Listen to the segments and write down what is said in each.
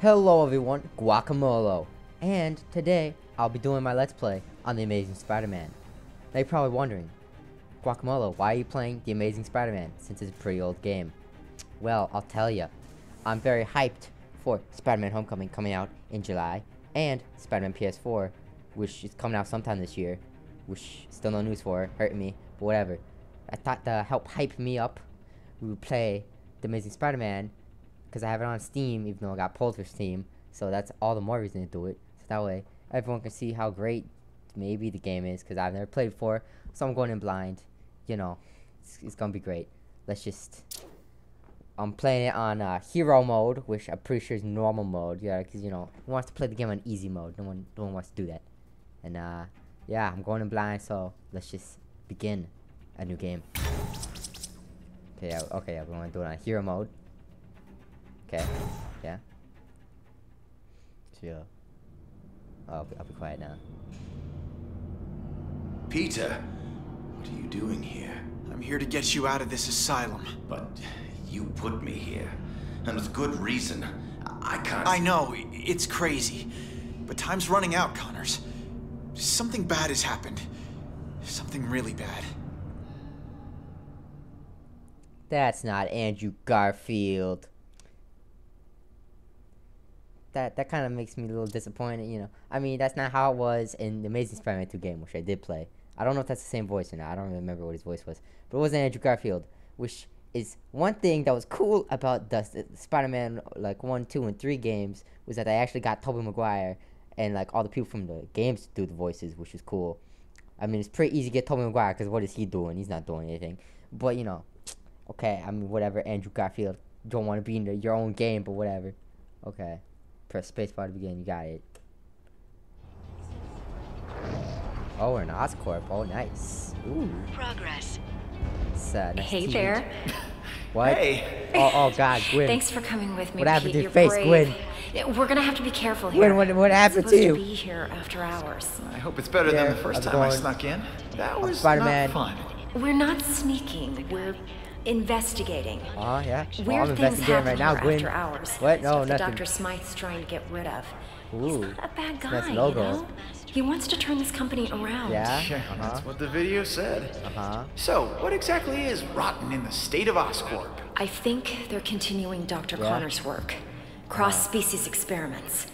Hello everyone, Guackamolo, and today I'll be doing my Let's Play on The Amazing Spider-Man. Now you're probably wondering, Guackamolo, why are you playing The Amazing Spider-Man since it's a pretty old game? Well, I'll tell you, I'm very hyped for Spider-Man Homecoming coming out in July, and Spider-Man PS4, which is coming out sometime this year, which still no news for, hurting me, but whatever. I thought to help hype me up, we would play The Amazing Spider-Man because I have it on Steam, even though I got pulled for Steam. So that's all the more reason to do it. So that way, everyone can see how great maybe the game is, because I've never played before. So I'm going in blind. You know, it's, it's gonna be great. Let's just. I'm playing it on uh, hero mode, which I'm pretty sure is normal mode. Yeah, because you know, who wants to play the game on easy mode? No one, no one wants to do that. And uh, yeah, I'm going in blind. So let's just begin a new game. Okay, yeah, okay, yeah, we want to do it on hero mode. Okay. Yeah. Chill. Oh, I'll be, I'll be quiet now. Peter, what are you doing here? I'm here to get you out of this asylum. But you put me here, and with good reason. I can't. I know, it's crazy. But time's running out, Connors. Something bad has happened. Something really bad. That's not Andrew Garfield. That that kind of makes me a little disappointed, you know. I mean, that's not how it was in the Amazing Spider-Man 2 game, which I did play. I don't know if that's the same voice or not. I don't remember what his voice was, but it wasn't Andrew Garfield, which is one thing that was cool about the, Spider-Man like one, two, and three games was that they actually got Tobey Maguire and like all the people from the games to do the voices, which is cool. I mean, it's pretty easy to get Tobey Maguire because what is he doing? He's not doing anything. But you know, okay. I mean, whatever. Andrew Garfield don't want to be in the, your own game, but whatever. Okay, press spacebar to begin. You got it. Oh, we're in Oscorp. Oh, nice. Ooh, Progress. it's, uh, nice Hey to there. you. What? Hey! Oh, oh God, Gwen. Thanks for coming with me. What happened Pete. to your You're face, brave. Gwen? We're gonna have to be careful Gwen, here. what- what happened We're to you? be here after hours. I hope it's better Yeah, than the first how's it time I snuck in. That was Spider-Man. not fun. We're not sneaking. We're investigating. Oh, yeah. Well, I'm things investigating happen right now, here Gwen. after hours. What? No, Stuff nothing. Dr. Smythe's trying to get rid of. Ooh. He's not a bad guy, Nice you know? He wants to turn this company around. Yeah. Yeah, Uh-huh. that's what the video said. Uh-huh. So, what exactly is rotten in the state of Oscorp? I think they're continuing Dr. Yeah. Connor's work. Cross-species experiments.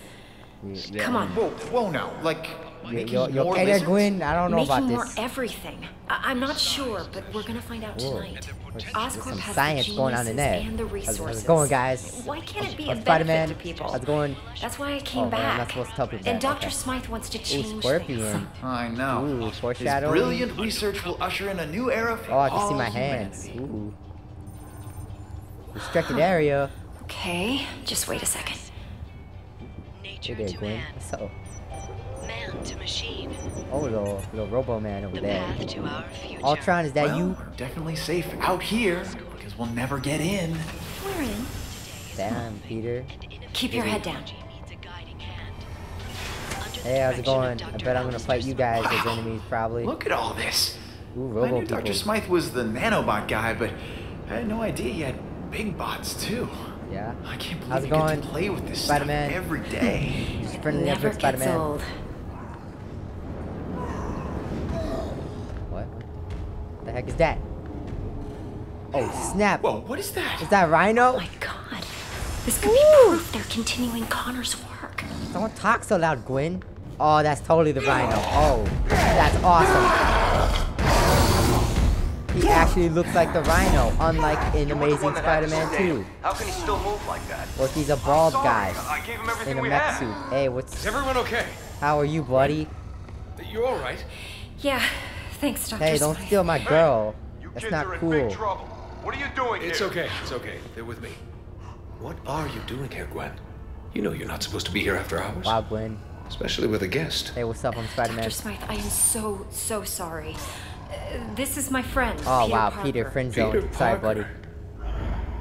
Yeah. Come on. Whoa, whoa now, like You, making you, you more okay there, lizards? Gwen? I don't know Making about more this. everything. I- I'm not sure, but we're gonna find out Whoa. tonight. There's- there's Oscorp some has science the going on in there. and the resources. how's it going, guys? Why can't it be How's a Spider-Man? benefit to people? How's it going? That's why I came Oh, man, I'm not back. supposed to tell people and that. Dr. Okay. Smythe wants to Ooh, change Scorpion. things. I know. Ooh, His brilliant research will usher in a new era for Oh, I can see my hands. Ooh. Restricted area. Okay, just wait a second. Nature there, to Gwen. man. What's up? Man to machine. Oh, little, little Robo Man over The there. path to our future. Ultron, is that well, you? we're definitely safe out here because we'll never get in. We're in. Damn, Peter. Keep your head down. Needs a guiding hand. Under the Hey, how's it going? I bet I'm gonna fight you guys as enemies, probably. Look at all this. Ooh, I Robo knew Dr. Smythe was the nanobot guy, but I had no idea he had big bots too. Yeah. I can't believe How's it you get going? to play with this Spider-Man? stuff every day. Friendly Never Network Spider-Man. old. What? The heck is that? Oh, snap. Whoa, what is that? Is that Rhino? Oh my god. This could be proof they're continuing Connor's work. Don't talk so loud, Gwen. Oh, that's totally the Rhino. Oh, that's awesome. He actually looks like the Rhino, unlike in You were the Amazing one that had to Spider-Man 2. him. How can he still move like that? Or he's a bald guy I gave him in a mech suit. Hey, what's? Is everyone okay? How are you, buddy? You all right? Yeah, thanks, Dr. Hey, don't steal my girl. You That's kids not are in cool. big trouble. What are you doing It's here? okay. It's okay. They're with me. What are you doing here, Gwen? You know you're not supposed to be here after hours. Wow, Gwen. Especially with a guest. Hey, what's up? I'm Spider-Man. Dr. Smythe, I am so, so sorry. Uh, this is my friend. Oh Peter wow, Parker. Peter friend zone. Peter Sorry, buddy.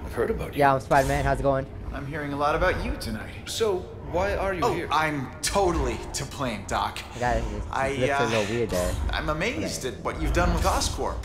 I've heard about you. Yeah, I'm Spider-Man. How's it going? I'm hearing a lot about you tonight. So, why are you Oh, here? I'm totally to blame, Doc. I got it. His I, lips are a uh, little weird there. I'm amazed at what you've done with Oscorp.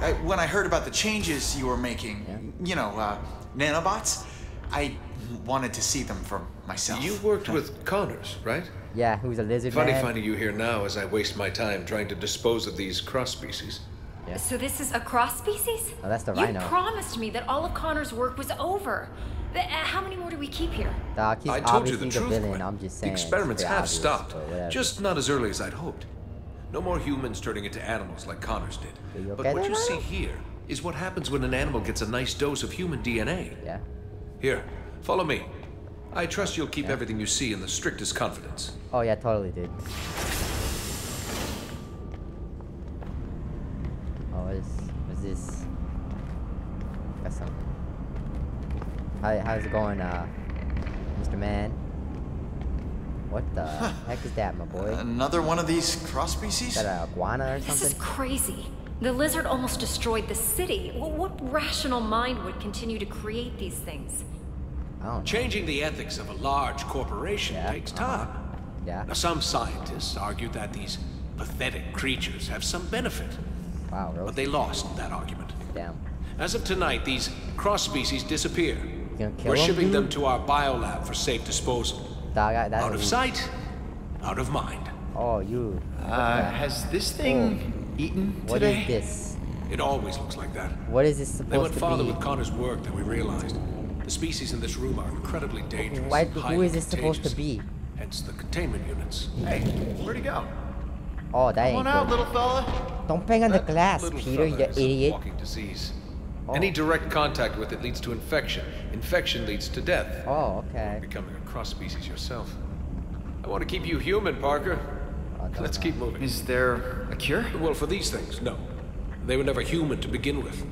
I, when I heard about the changes you were making, you know, uh, nanobots, I wanted to see them for myself. You worked with Connors, right? Yeah, who's a lizard Funny man? finding you here now as I waste my time trying to dispose of these cross species. Yeah. So this is a cross species? Oh, that's the you rhino. You promised me that all of Connor's work was over. Th- uh, How many more do we keep here? Dog, he's I told you obviously the truth. villain. Gwen. I'm just the saying. it's experiments have obvious, stopped, just not as early as I'd hoped. No more humans turning into animals like Connors did. Are you but what there, you see here is what happens when an animal gets a nice dose of human DNA. Yeah. Here, follow me. I trust you'll keep everything you see in the strictest confidence. Oh yeah, totally, dude. Oh, what is, what is this? Got something. How, how's it going, uh, Mr. Man? What the heck is that, my boy? Another one of these cross species? Is that a iguana or This is crazy. The lizard almost destroyed the city. Wh- What rational mind would continue to create these things? I don't know. Changing the ethics of a large corporation Yeah, takes uh-huh. time. Yeah. Now, some scientists argue that these pathetic creatures have some benefit, Wow, but they lost that argument. Damn. As of tonight, these cross species disappear. You gonna kill We're 'em, shipping them to our biolab for safe disposal. Dog, I- that's Out of sight, out of mind. Oh, you. Uh, has this thing eaten What today? is this? It always looks like that. What is this supposed to be? They went farther with Connor's work than we realized. The species in this room are incredibly dangerous. Why- who highly is this supposed to be? Hence the containment units. Hey, where'd he go? Oh, that Come ain't on out, little fella. Don't bang on the glass, Peter, you fella is idiot. walking disease. Oh. Any direct contact with it leads to infection. Infection leads to death. Oh, okay. Becoming a cross species yourself. I want to keep you human, Parker. Let's know. keep moving. Is there a cure? Well, for these things, no. They were never human to begin with.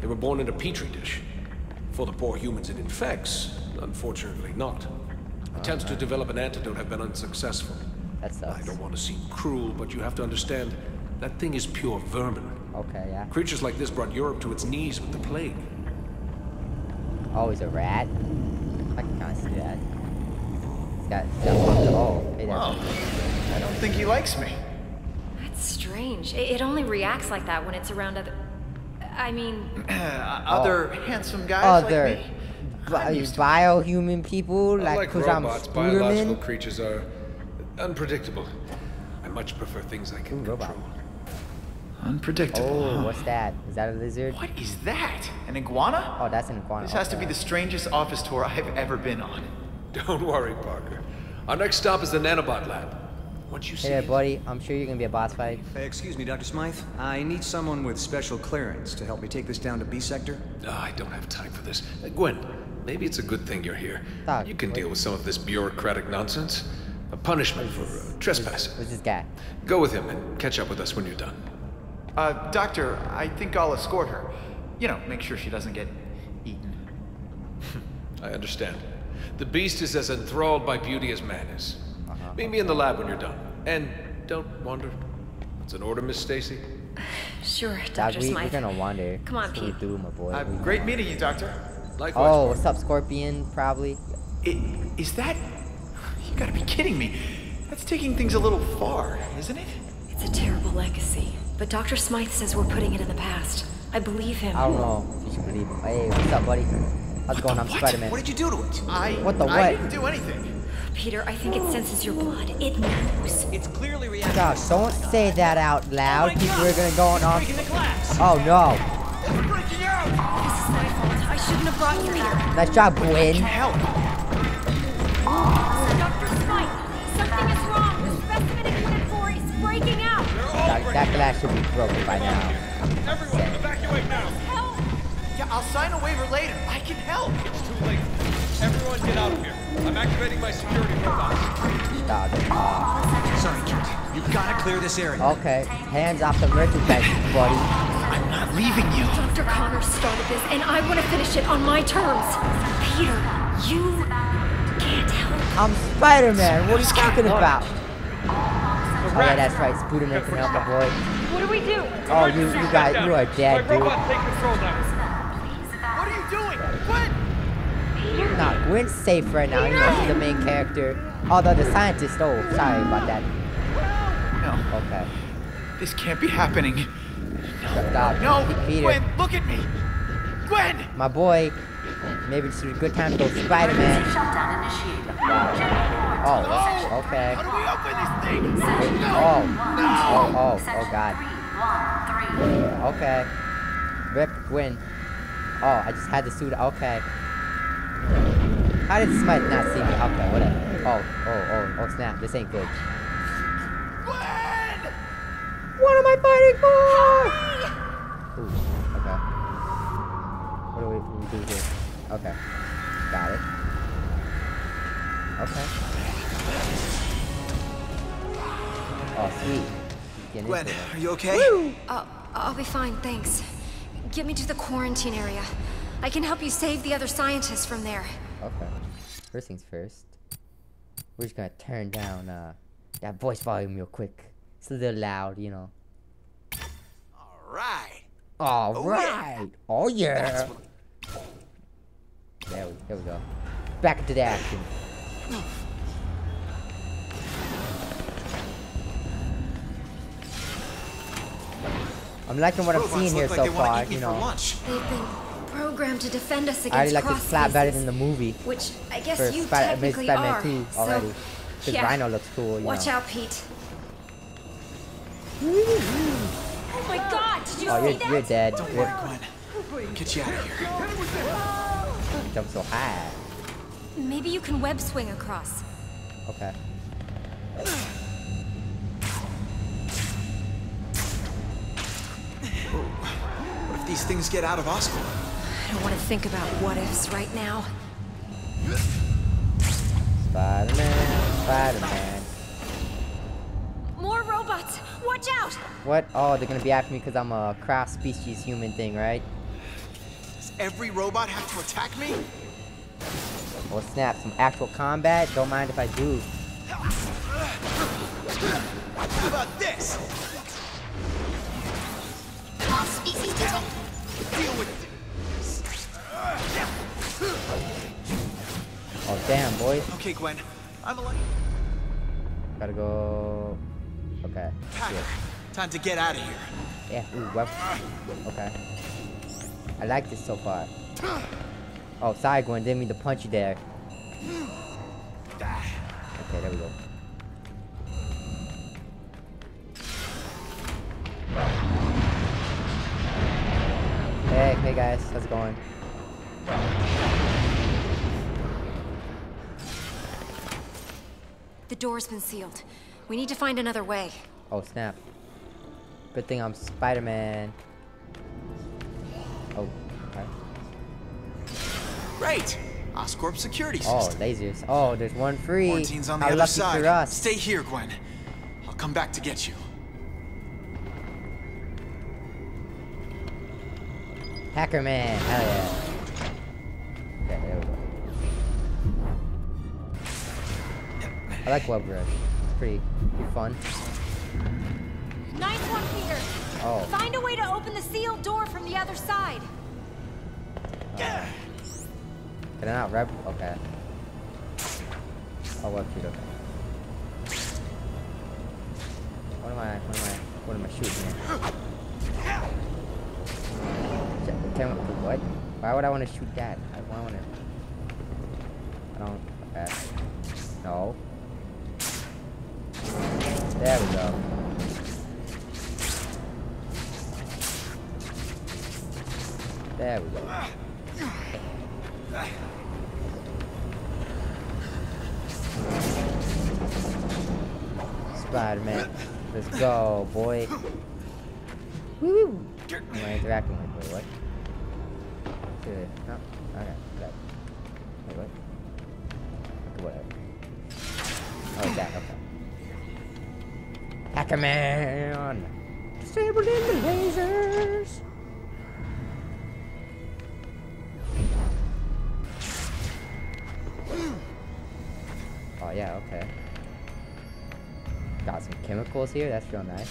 They were born in a petri dish. For the poor humans it infects, unfortunately not. Attempts to develop an antidote have been unsuccessful. That I don't want to seem cruel, but you have to understand that thing is pure vermin. Okay, yeah. Creatures like this brought Europe to its knees with the plague. Oh, he's a rat. I can kind of see that. He's got, he's got oh, hey there. Well, I don't think he likes me. That's strange. It, it only reacts like that when it's around other. I mean, Uh, other handsome guys Other like me? bi- I'm used to- biohuman people, like Unlike because I'm robots, biological Spooderman. creatures are unpredictable. I much prefer things I can Ooh, robot. Control. Unpredictable. Oh, huh? what's that? Is that a lizard? What is that? An iguana? Oh, that's an iguana. This has to be the strangest office tour I've ever been on. Don't worry, Parker. Our next stop is the nanobot lab. Once you see Hey there, buddy. I'm sure you're gonna be a boss fight. Uh, excuse me, Dr. Smythe. I need someone with special clearance to help me take this down to B sector. Ah, I don't have time for this. Uh, Gwen, maybe it's a good thing you're here. Doc, you can what- deal with some of this bureaucratic nonsense. A punishment for uh, trespassing. Who's this guy? Go with him and catch up with us when you're done. Uh, doctor, I think I'll escort her. You know, make sure she doesn't get eaten. I understand. The beast is as enthralled by beauty as man is. Uh-huh. Meet me in the lab when you're done. And don't wander. It's an order, Miss Stacy. sure, Dog, Dr. we, we're gonna wander. Come on, That's what we Pete. do, my boy. Uh, We- great meeting you, doctor. Likewise. Oh, Parker. what's up, Scorpion? Probably. I, is that... You gotta be kidding me. That's taking things a little far, isn't it? It's a terrible legacy, but Dr. Smythe says we're putting it in the past. I believe him. I don't know if you should believe him. Hey, what's up, buddy? How's it going? I'm what? Spider-Man. What did you do to it? I... What the I what? didn't do anything. Peter, I think it senses your blood. It knows. It's clearly reacting. Dog, don't say that out loud. Oh my People God! are gonna go on. on- Breaking the glass. Oh no! breaking out! This is my fault. I shouldn't have brought you here. Nice job, Gwen. Help! That glass should be broken by now. Everyone, evacuate now. Help! Yeah, I'll sign a waiver later. I can help. It's too late. Everyone get out of here. I'm activating my security robots. Dog. Uh, Sorry, kid. You've gotta clear this area. okay, hands off the merchandise, buddy. I'm not leaving you. Dr. Connors started this, and I want to finish it on my terms. Peter, you can't help. I'm Spider-Man. What are you talking about? Oh yeah, that's right. Spooderman can help my boy. What do we do? Oh, you, you guys, you are dead, dude. robot, take control now. What are you doing? What? Nah, Gwen's safe right now. You know, she's the main character. Although the scientist, oh, sorry about that. No, Okay. this can't be happening. Dog, No, Peter. Gwen, look at me. Gwen! My boy. Maybe this is a good time to go Spider-Man. Shutdown initiated. Oh, okay. How do we open this thing? Oh. Oh, oh, oh, oh, God. Three, one, three. Okay. Rip Gwen. Oh, I just had the suit. Okay. How did Smythe not see me? Okay, whatever. Oh, oh, oh, oh, snap. This ain't good. Gwen! What am I fighting for? Ooh, okay. We, do here? Okay. Got it. Okay. Oh, sweet. Gwen, are you okay? Uh, I'll be fine, thanks. Get me to the quarantine area. I can help you save the other scientists from there. Okay. First things first. We're just gonna turn down uh that voice volume real quick. It's a little loud, you know. Alright. All Oh, right. yeah. Oh yeah. That's what- There we, there we go. Back into the action. I'm liking what I'm seeing here like so far, you know. lunch. They've been programmed to defend us against I already like this cross flat better than the movie Which I guess for you Spider- technically Spider-Man are. 2 so, already. Because yeah. Rhino looks cool, you Watch know. out, Pete. Oh my god, did you Oh, see you're, that? you're dead. Don't Rip. worry, Gwen. I'll get you out of here. Jump so high. Maybe you can web swing across. Okay. What if these things get out of Oscorp? I don't want to think about what ifs right now. Spider-Man, Spider-Man. More robots! Watch out! What? Oh, they're gonna be after me because I'm a cross-species human thing, right? Every robot have to attack me? Well, snap. Some actual combat. Don't mind if I do. How about this? Deal with it. Oh, damn, boy. Okay, Gwen. I'm a Gotta go. Okay. Packer. Time to get out of here. Yeah. Ooh, weapon. Okay. I like this so far. Oh, sorry, Gwen. Didn't mean to punch you there. Okay, there we go. Hey, hey guys, how's it going? The door's been sealed. We need to find another way. Oh snap. Good thing I'm Spider-Man. Great. Oscorp security Oh, system. lasers. Oh, there's one free. Quarantine's on the How other side. Stay here, Gwen. I'll come back to get you. Hacker Man. Hell yeah. Okay, there we go. I like Web Rush. It's pretty, pretty fun. Nice one, Peter! Oh. Find a way to open the sealed door from the other side. Uh, Can I not rep? Okay. Oh, web shoot. Okay. What am I? What am I? What am I shooting Can, what? Why would I want to shoot that? I want to. I don't. Okay. No. There we go. There we go. Go, boy. Woo! Am I interacting with? Wait, what? No. Okay. Wait, what? Whatever. Oh, that. Okay. Hackerman! Disabling the lasers! Some here, that's real nice.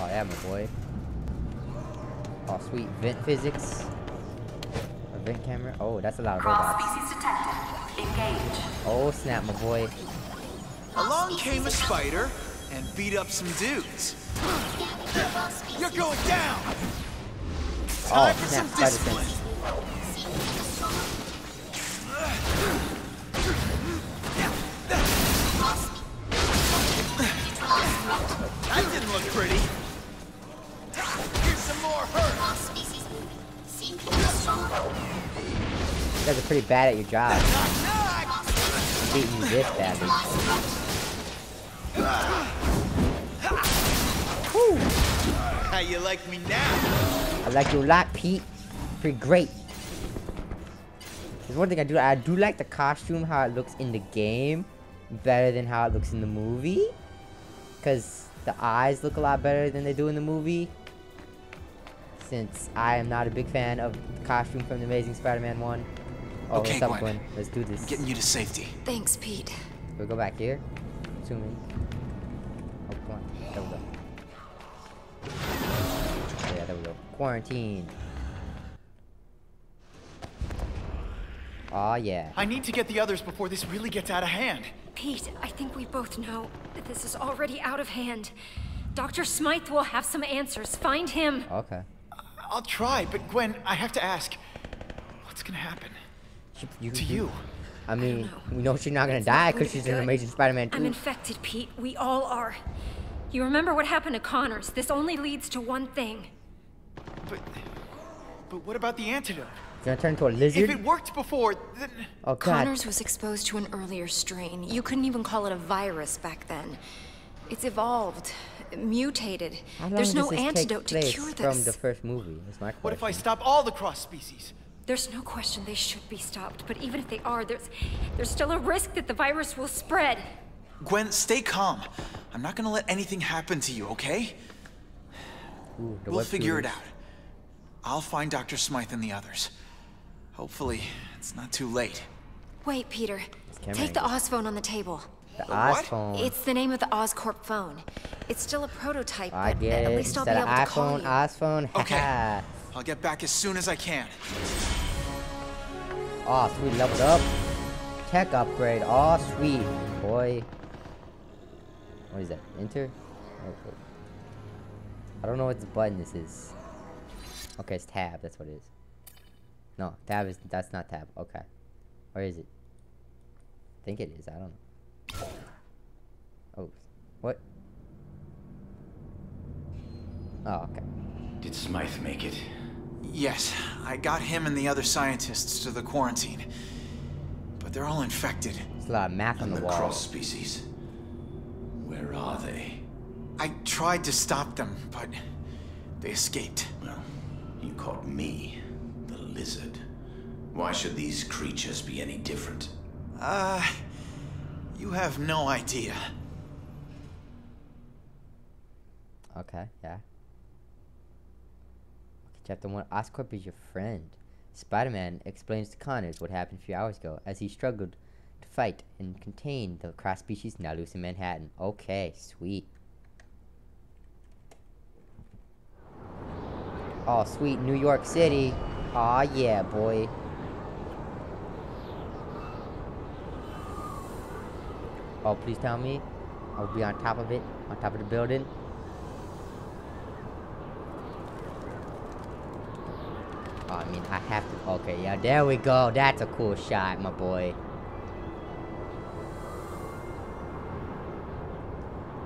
Oh yeah, my boy. Oh sweet, vent physics. A vent camera. Oh, that's a lot of robots. Cross-species detected. Engage. Oh snap, my boy. Along came a spider, and beat up some dudes. You're going down! Oh, Time for snap, some spider discipline. Guys are pretty bad at your job. Beating you this badly. How you like me now? I like you a lot, Pete. Pretty great. There's one thing I do. I do like the costume, how it looks in the game, better than how it looks in the movie. Cause the eyes look a lot better than they do in the movie. Since I am not a big fan of the costume from the Amazing Spider-Man one. Oh, Okay, what's up, Gwen. Gwen? Let's do this. I'm Getting you to safety. Thanks, Pete. We'll go back here. Assuming. Oh, come on. There we go. Yeah, there we go. Quarantine. Aw, yeah. I need to get the others before this really gets out of hand. Pete, I think we both know that this is already out of hand. Dr. Smythe will have some answers. Find him. Okay. I'll try, but Gwen, I have to ask, what's gonna happen She- you- to you- you? I mean, know. we know she's not gonna It's die because she's be an. Amazing Spider-Man I'm infected, Pete. We all are. You remember what happened to Connors? This only leads to one thing. But, but what about the antidote? She's gonna turn into a lizard? If it worked before, then Oh, God. Connors was exposed to an earlier strain. You couldn't even call it a virus back then. It's evolved, mutated. How long There's does no this take antidote to place cure from the first movie? That's my question. what if I stop all the cross species? There's no question they should be stopped, but even if they are, there's there's still a risk that the virus will spread. Gwen, stay calm. I'm not gonna let anything happen to you, okay? Ooh, We'll web figure it out. I'll find Dr. Smythe and the others. Hopefully, it's not too late. Wait, Peter. Take the angle. OsPhone on the table. The what? OsPhone. It's the name of the Oscorp phone. It's still a prototype, I but at least I'll be able of to call iPhone, you. iPhone. Okay. I'll get back as soon as I can. Oh, sweet, leveled up. Tech upgrade. Oh, sweet, boy. What is that? Enter? Oh, cool. I don't know what this button this is. Okay, it's tab. That's what it is. No, tab is. That's not tab. Okay. Or is it? I think it is. I don't know. Oh, what? Oh, okay. Did Smythe make it? Yes, I got him and the other scientists to the quarantine. But they're all infected. There's a lot of math on And the the wall. cross species? Where are they? I tried to stop them, but they escaped. Well, you caught me, the lizard. Why should these creatures be any different? Uh, you have no idea. Okay, yeah. Okay, chapter 1 Oscorp is your friend. Spider Man explains to Connors what happened a few hours ago as he struggled to fight and contain the cross species now loose in Manhattan. Okay, sweet. Oh, sweet New York City. Aw, yeah, boy. Oh, please tell me I'll be on top of it, on top of the building. Oh, I mean, I have to. Okay, yeah, there we go. That's a cool shot, my boy.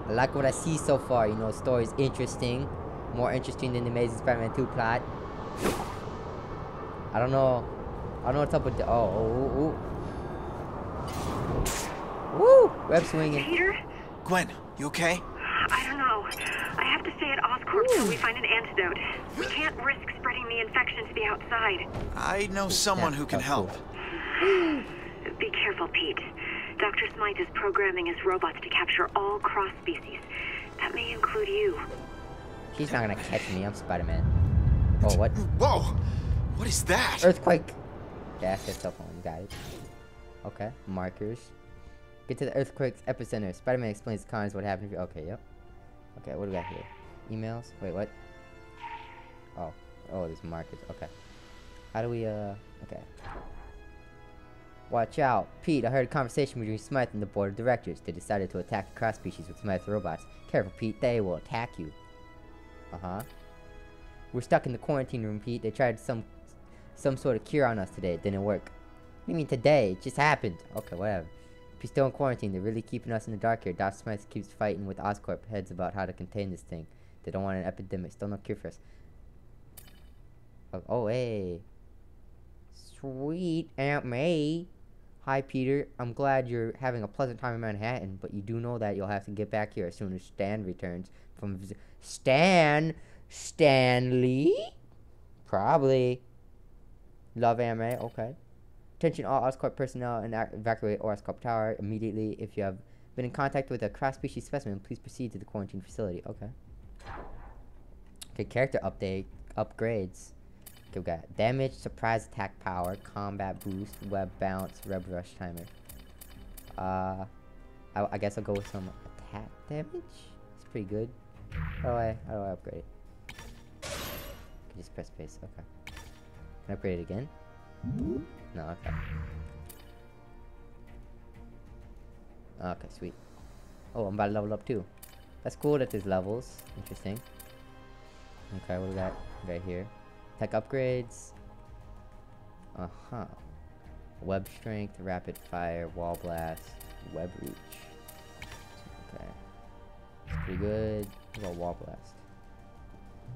I like what I see so far. You know, the story's interesting. More interesting than the Amazing Spider-Man 2 plot. I don't know. I don't know what's up with the. Oh, oh, oh. oh. Woo! Web swinging. Peter? Gwen, you okay? I don't know. I have to stay at Oscorp till we find an antidote. We can't risk spreading the infection to the outside. I know someone who can help. Be careful, Pete. Dr. Smythe is programming his robots to capture all cross species. That may include you. He's not gonna catch me. I'm Spider-Man. Oh, what? Whoa! What is that? Earthquake. Yeah, that's cell phone. You got it. Okay. Markers. Get to the earthquake's epicenter. Spider-Man explains to Connors what happened. Okay. Yep. Okay. What do we got here? Emails. Wait. What? Oh. Oh, there's markers. Okay. How do we? Uh. Okay. Watch out. Pete, I heard a conversation between Smythe and the board of directors. They decided to attack the cross species with Smythe's robots Careful, Pete. They will attack you. Uh-huh. We're stuck in the quarantine room, Pete. They tried some some sort of cure on us today. It didn't work. What do you mean today? It just happened. Okay, whatever. If you're still in quarantine, they're really keeping us in the dark here. Dr. Smythe keeps fighting with Oscorp heads about how to contain this thing. They don't want an epidemic. Still no cure for us. Oh, oh hey. Sweet Aunt May. Hi, Peter. I'm glad you're having a pleasant time in Manhattan, but you do know that you'll have to get back here as soon as Stan returns from Stan? Stanley? Probably. Love Aunt May. Okay. Attention all Oscorp personnel and evacuate Oscorp Tower immediately. If you have been in contact with a cross-species specimen, please proceed to the quarantine facility. Okay. Okay, character update. Upgrades. Okay, we got damage, surprise attack power, combat boost, web bounce, web rush timer. Uh, I, I guess I'll go with some attack damage. It's pretty good. How do I, how do I upgrade it? Okay, just press space. Okay. Can I upgrade it again? No. Okay. Okay, sweet. Oh, I'm about to level up too. That's cool that there's levels. Interesting. Okay, what do we got right here? Tech upgrades. Uh huh. Web strength, rapid fire, wall blast, web reach. Okay. That's pretty good. What about wall blast?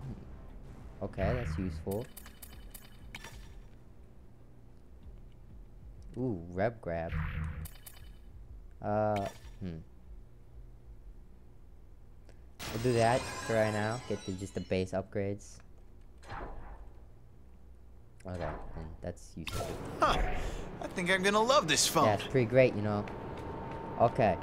Hmm. Okay, that's useful. Ooh, web grab. Uh, hmm. We'll do that for right now. Get the just the base upgrades. Okay, and that's useful. Huh. I think I'm gonna love this phone. Yeah, it's pretty great, you know. Okay.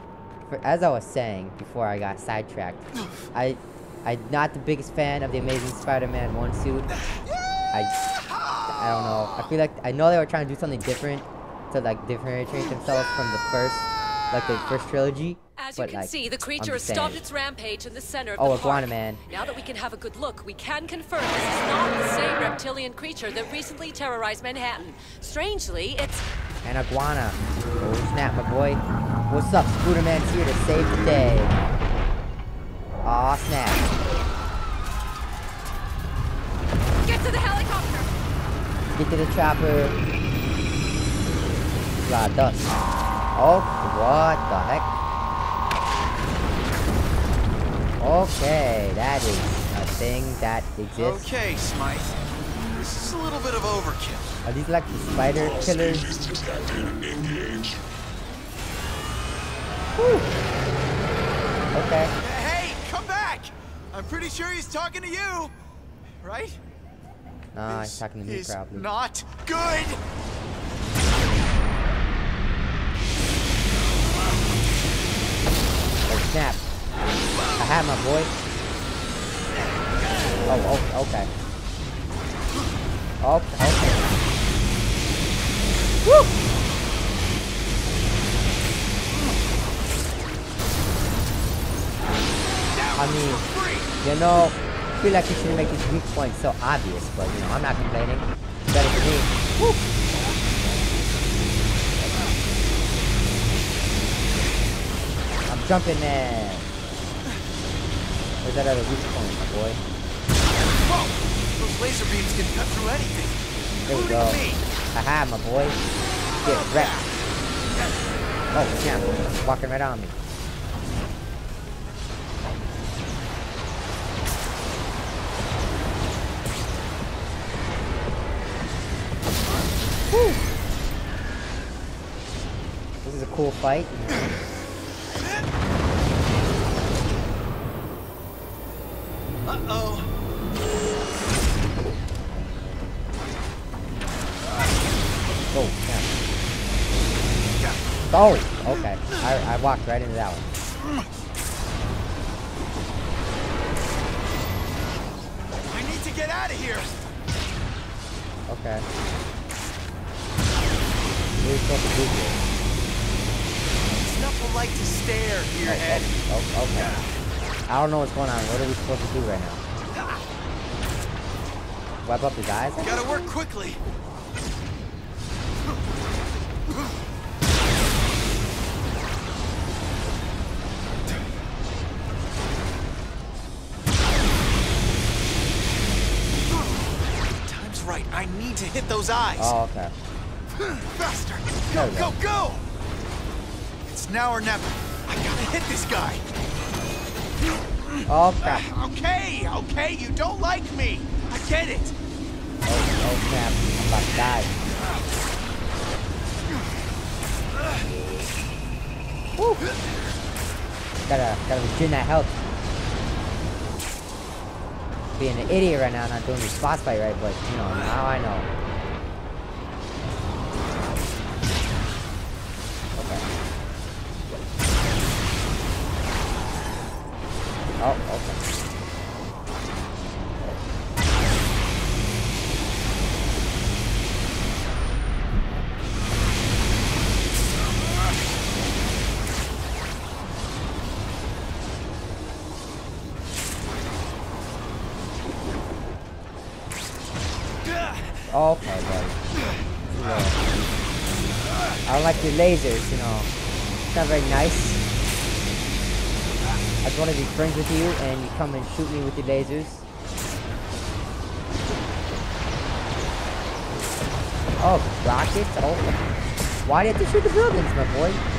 For, as I was saying before I got sidetracked, I I'm not the biggest fan of the Amazing Spider-Man one suit. I I don't know. I feel like I know they were trying to do something different to like differentiate themselves from the first like the first trilogy. As you but, can like, see, the creature has stopped its rampage in the center of Oh, the Iguana park. Man. Now that we can have a good look, we can confirm this is not the same reptilian creature that recently terrorized Manhattan. Strangely, it's An iguana. Oh snap, my boy. What's up? Scooterman's here to save the day. Aw snap. get to the helicopter. Get to the chopper. A lot dust. Oh, what the heck? Okay, that is a thing that exists. Okay, Smythe. This is a little bit of overkill. Are these like the spider killers? Whew. Okay. Hey, come back! I'm pretty sure he's talking to you, right? Nah, he's talking to me Is probably. not good. Snap. I had my boy. Oh, oh, okay. Oh, okay. Woo! I mean, you know, I feel like you shouldn't make these weak points so obvious, but you know, I'm not complaining. Better for me. Woo! Jumping there. Where's that other weak point, my boy? Whoa! Those laser beams can cut through anything. There we go. me. Haha, my boy. Get wrecked. Oh, snap. Walking right on me. Whew. This is a cool fight. Uh-oh. Oh, snap. Oh, okay. I, I walked right into that one. I need to get out of here. Okay. What supposed to do here? Snuff will like to stare, oh, oh, gearhead. Oh, oh, okay. I don't know what's going on. What are we supposed to do right now? Wipe up his eyes? Gotta work quickly. Time's right. I need to hit those eyes. Oh, okay. Faster! Go, go, go! It's now or never. I gotta hit this guy. Oh crap. Okay, okay, you don't like me. I get it. Oh, oh snap. I'm about to die. Woo. Gotta, gotta regain that health. Being an idiot right now, not doing this boss fight right, but you know, now I know. Oh, okay. Okay, buddy. Yeah. I don't like your lasers, you know. It's not very nice. I just want to be friends with you, and you come and shoot me with your lasers. Oh, rockets? Oh. Why do you have to shoot the buildings, my boy?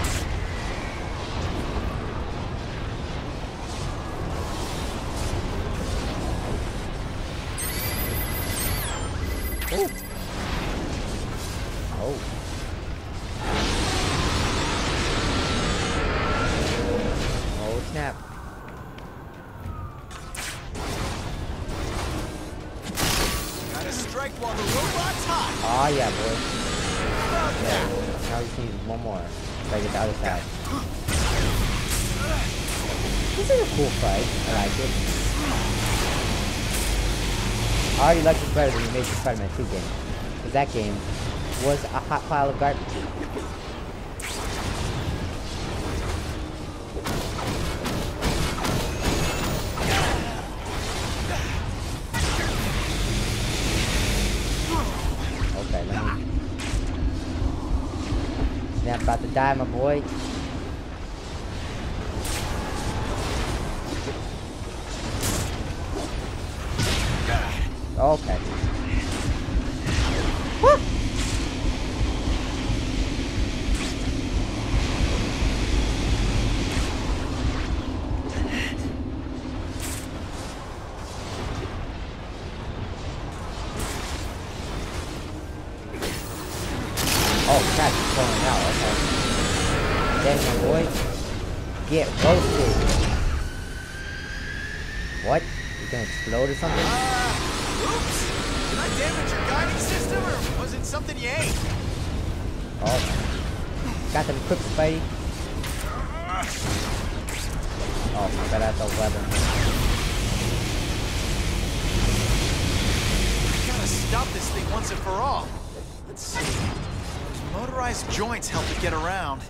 Spider-Man 2 game. Because that game was a hot pile of garbage. Okay, let me... Snap about to die, my boy. Okay. Got them quick, Spidey. Oh, I bet that's a weapon. Gotta stop this thing once and for all. Let's see. Those motorized joints help it get around.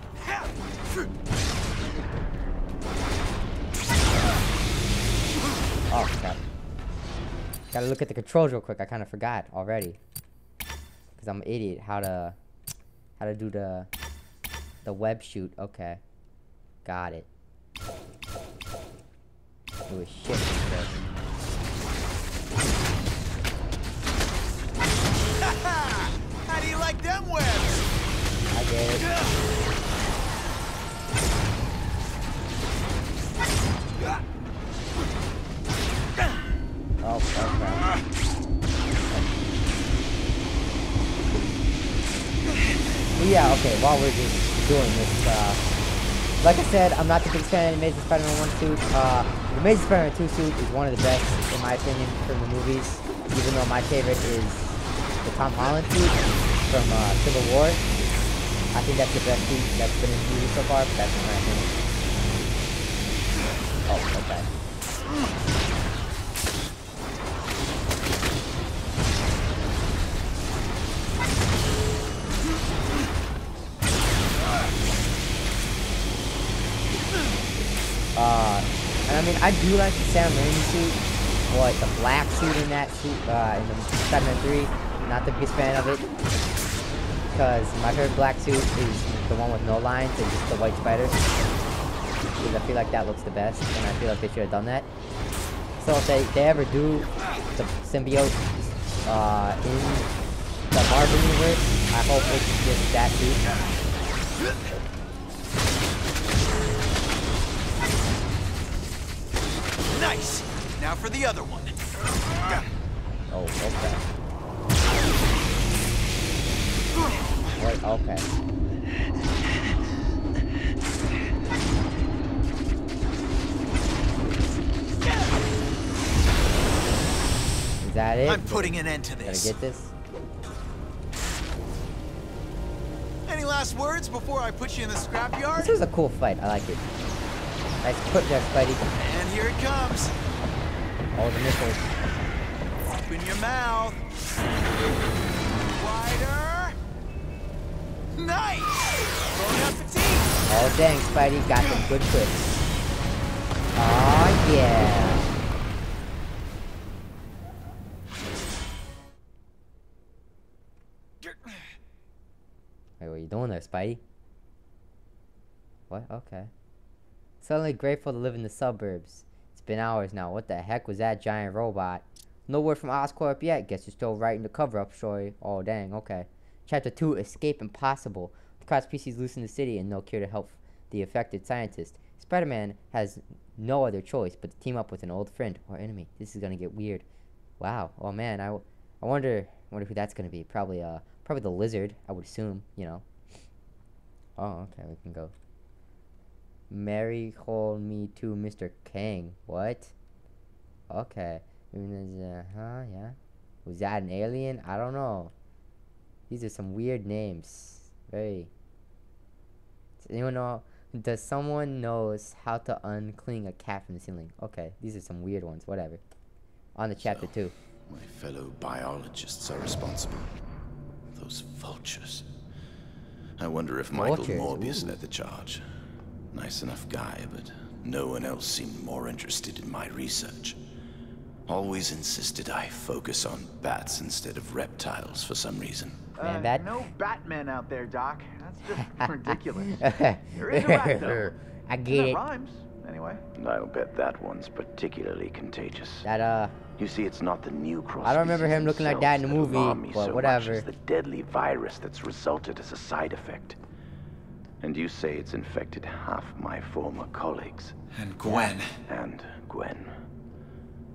Oh, crap. Gotta look at the controls real quick. I kind of forgot already. Because I'm an idiot. How to... How to do the... The web shoot. Okay. Got it. Do a shit. How do you like them webs? I get it. Oh, okay. Yeah, okay, while we're just doing this, uh, like I said, I'm not the biggest fan of the Amazing Spider-Man 1 suit. Uh, the Amazing Spider-Man 2 suit is one of the best, in my opinion, from the movies, even though my favorite is the Tom Holland suit from uh, Civil War. I think that's the best suit that's been in the movie so far, but that's my opinion. Oh, okay. Mean, I do like the Sam Raimi suit, or like the black suit in that suit, uh, in the Spider-Man 3. Not the biggest fan of it, because my favorite black suit is the one with no lines and just the white spiders. Because I feel like that looks the best, and I feel like they should have done that. So if they, they ever do the symbiote uh, in the Marvel universe. I hope it's just that too. Nice. Now for the other one. Oh, okay. Wait, okay. Is that it? I'm putting an end to this. Gotta get this? Any last words before I put you in the scrapyard? This was a cool fight. I like it. Nice put there, Spidey. And here it comes. All the missiles. Open your mouth. Wider. Nice. Oh dang, Spidey got some good clips. Oh yeah. Wait, what are you doing there, Spidey? What? Okay. Suddenly grateful to live in the suburbs. It's been hours now. What the heck was that giant robot? No word from Oscorp yet. Guess you're still writing the cover-up story. Oh, dang. Okay. Chapter 2, Escape Impossible. The cross species loose in the city and no cure to help the affected scientist. Spider-Man has no other choice but to team up with an old friend or enemy. This is gonna get weird. Wow. Oh man, I, I wonder wonder who that's gonna be. Probably uh probably the lizard. I would assume. You know. Oh okay, we can go. Mary called me to Mr. Kang. What? Okay. Uh huh. Yeah. Was that an alien? I don't know. These are some weird names. Very. Does anyone know? Does someone knows how to uncling a cat from the ceiling? Okay, these are some weird ones. Whatever. On the chapter So, two. My fellow biologists are responsible. Those vultures. I wonder if Michael Vultures, Morbius ooh. led the charge. Nice enough guy, but no one else seemed more interested in my research. Always insisted I focus on bats instead of reptiles for some reason. Man, Uh, that- No Batman out there, Doc. That's just ridiculous. There is a rat, though. I And get that it. rhymes, anyway. I'll bet that one's particularly contagious. That uh, You see, it's not the new cross. I don't remember him looking like that in the movie, alarm but so much whatever. as the deadly virus that's resulted as a side effect. And you say it's infected half my former colleagues. And Gwen. And Gwen.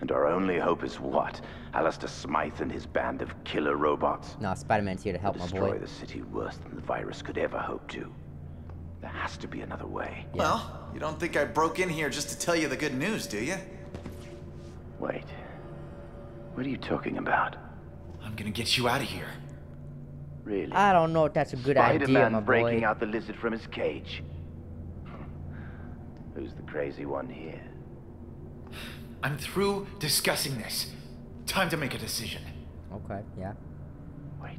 And our only hope is what? Alistair Smythe and his band of killer robots? no, Spider-Man's here to help my Destroy the city worse than the virus could ever hope to. There has to be another way. Well, you don't think I broke in here just to tell you the good news, do you? Wait. What are you talking about? I'm gonna get you out of here. Really? I don't know if that's a good idea, Spider-Man my breaking out the lizard from his cage. Who's the crazy one here? I'm through discussing this. Time to make a decision. Okay, yeah. Wait.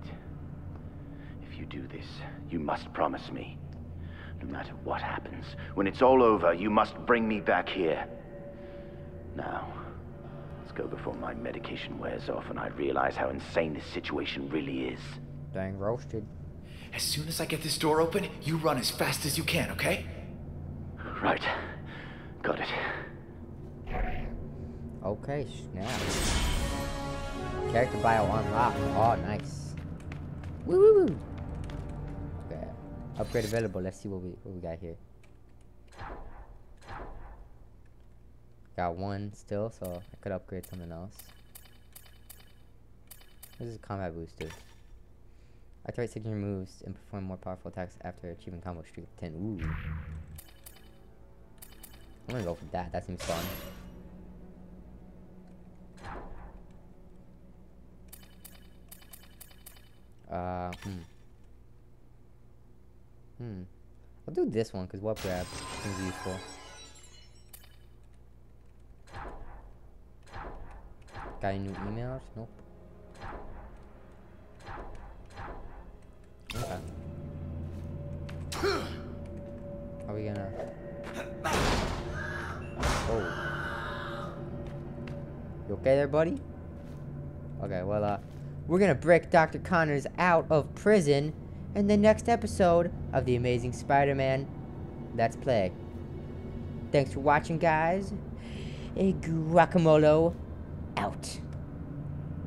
If you do this, you must promise me. No matter what happens, when it's all over, you must bring me back here. Now, let's go before my medication wears off and I realize how insane this situation really is. Dang roasted. As soon as I get this door open, you run as fast as you can, okay? Right. Got it. Okay, snap. Character bio unlocked. Oh, nice. Woo woo woo. Okay. Upgrade available. Let's see what we what we got here. Got one still, so I could upgrade something else. This is combat boost too. Activate signature moves and perform more powerful attacks after achieving combo streak of 10. Ooh. I'm gonna go for that. That seems fun. Uh, hmm. Hmm. I'll do this one because web grab seems useful. Got any new emails? Nope. Okay. Are we gonna? Oh. You okay there, buddy? Okay, well, uh, we're gonna break Dr. Connors out of prison in the next episode of The Amazing Spider-Man Let's Play. Thanks for watching, guys. A Guackamolo out.